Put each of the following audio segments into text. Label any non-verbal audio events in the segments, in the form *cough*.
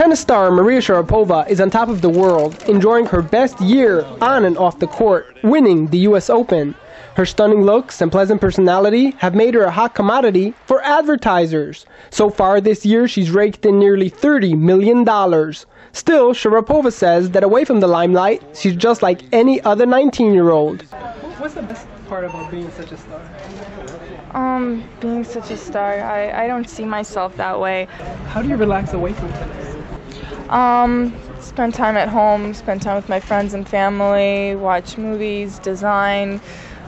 Tennis star Maria Sharapova is on top of the world, enjoying her best year on and off the court, winning the US Open. Her stunning looks and pleasant personality have made her a hot commodity for advertisers. So far this year, she's raked in nearly $30 million. Still, Sharapova says that away from the limelight, she's just like any other 19 year old. What's the best part about being such a star? Um, being such a star, I, I don't see myself that way. How do you relax away from tennis? Um, spend time at home, spend time with my friends and family, watch movies, design,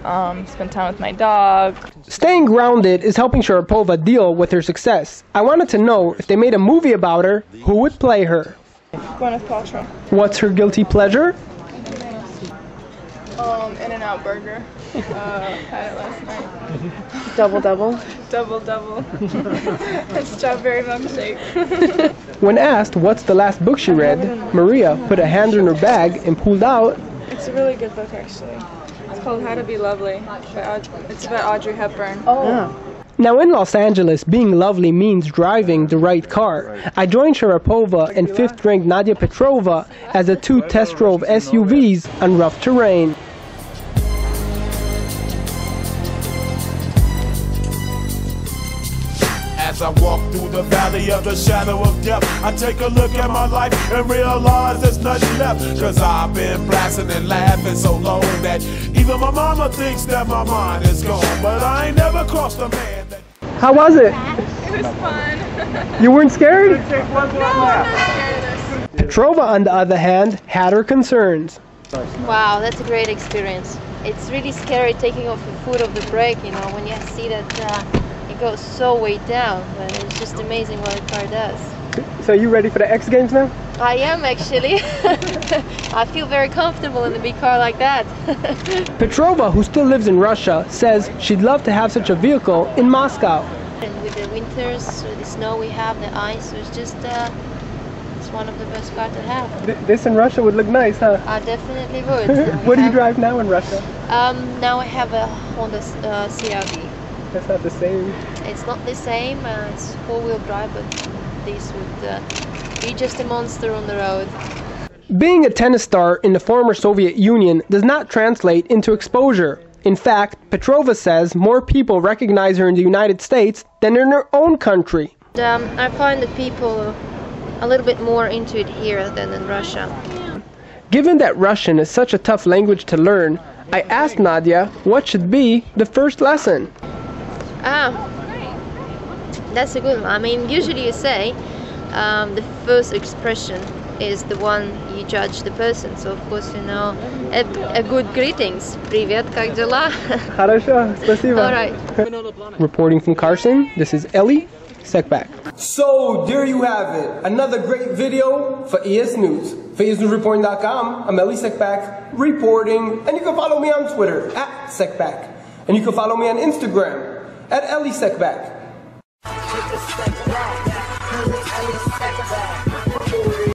um, spend time with my dog. Staying grounded is helping Sharapova deal with her success. I wanted to know if they made a movie about her, who would play her? Gwyneth Paltrow. What's her guilty pleasure? Um, In-N-Out Burger. Uh, had it last night. Double double. *laughs* Double double. *laughs* and strawberry milkshake. *laughs* When asked what's the last book she read, Maria put a hand in her bag and pulled out. it's a really good book, actually. It's called How to Be Lovely. By Aud- it's about Audrey Hepburn. Oh. Now in Los Angeles, being lovely means driving the right car. I joined Sharapova and fifth-ranked Nadia Petrova as the two test drove SUVs on rough terrain. As I walk through the valley of the shadow of death, I take a look at my life and realize there's nothing left. Cause I've been blasting and laughing so long that even my mama thinks that my mind is gone. But I ain't never crossed a man that. How was it? It was fun. You weren't scared? *laughs* no, I'm not scared of. Petrova, on the other hand, had her concerns. Wow, that's a great experience. It's really scary taking off the foot of the brake, you know, when you see that uh, it goes so way down. But it's just amazing what the car does. So you ready for the X Games now? I am actually. *laughs* I feel very comfortable in a big car like that. *laughs* Petrova, who still lives in Russia, says she'd love to have such a vehicle in Moscow. and with the winters, with the snow we have, the ice, so it's just uh, it's one of the best cars to have. Th- This in Russia would look nice, huh? I definitely *laughs* would. What do you drive now in Russia? Um, now I have a Honda uh, CRV. That's not the same. It's not the same. Uh, it's four-wheel drive, but this would uh, be just a monster on the road. Being a tennis star in the former Soviet Union does not translate into exposure. In fact, Petrova says more people recognize her in the United States than in her own country. Um, I find that people are a little bit more into it here than in Russia. Given that Russian is such a tough language to learn, I asked Nadia what should be the first lesson. Ah, that's a good one. I mean, usually you say um, the first expression is the one you judge the person. So, of course, you know, a, a good greetings. Привет, как дела? *laughs* Хорошо, спасибо. All right. Reporting from Carson, this is Elie Seckbach. So, there you have it. Another great video for ES News. For ESNewsReporting.com, I'm Elie Seckbach reporting, and you can follow me on Twitter, at Seckbach. And you can follow me on Instagram, at Elie. Elie Seckbach.